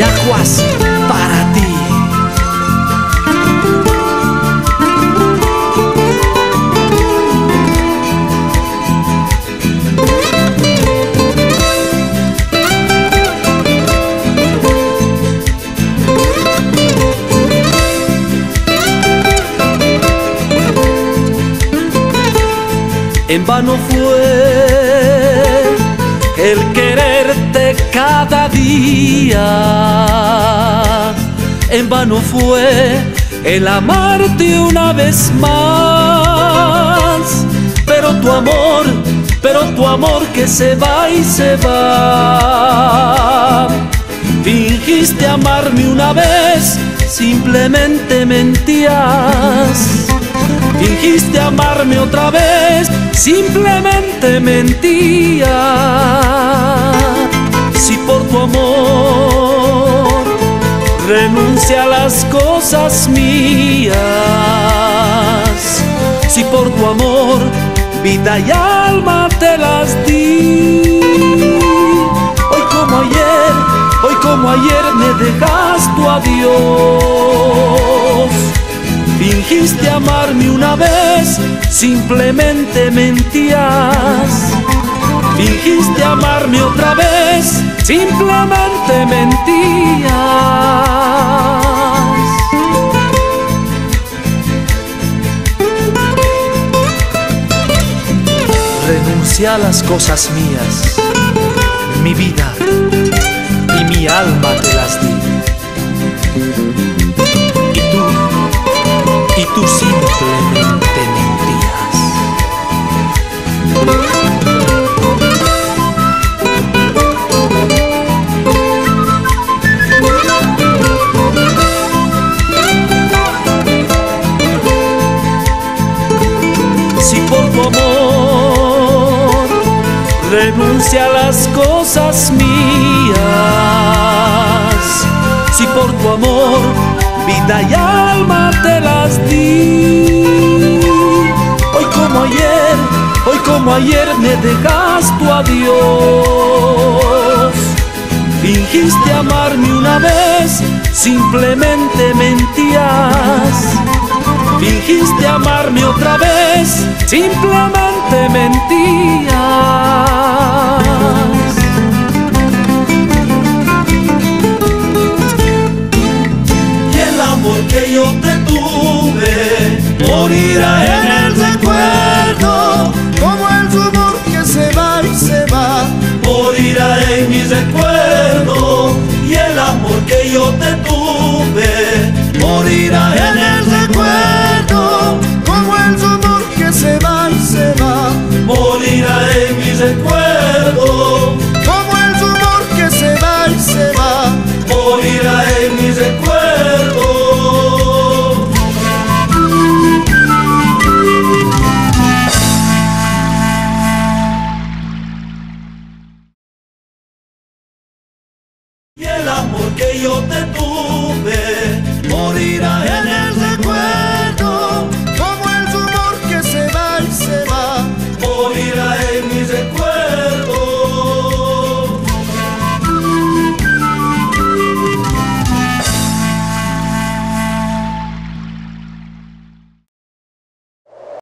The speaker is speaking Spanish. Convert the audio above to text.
Yaguas para ti. En vano fue el quererte cada día. En vano fue el amarte una vez más. Pero tu amor, pero tu amor que se va y se va. Fingiste amarme una vez, simplemente mentías. Fingiste amarme otra vez, simplemente mentía. Renuncia las cosas mías, si por tu amor vida y alma te las di. Hoy como ayer, hoy como ayer me dejas tu adiós. Fingiste amarme una vez, simplemente mentías. Fingiste amarme otra vez, simplemente mentías. Renuncié a las cosas mías, mi vida y mi alma te las di. Y tú y tú simplemente mentías. Si por tu amor renuncia a las cosas mías, si por tu amor vida y alma te las di. Hoy como ayer, hoy como ayer me dejas tu adiós. Fingiste amarme una vez, simplemente. Fingiste amarme otra vez, simplemente mentías. Recuerdo, Como el rumor que se va y se va. morirá en mi recuerdo. Y el amor que yo te tuve